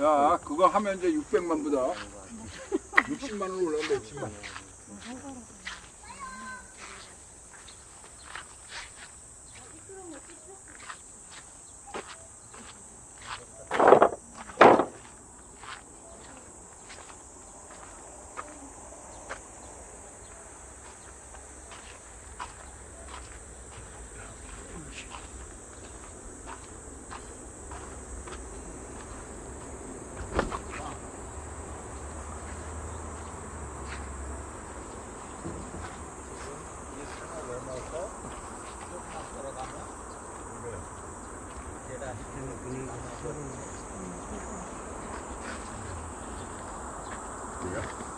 야, 그거 하면 이제 600만 보다. 60만 원 올라간다, 60만 원. 그래요?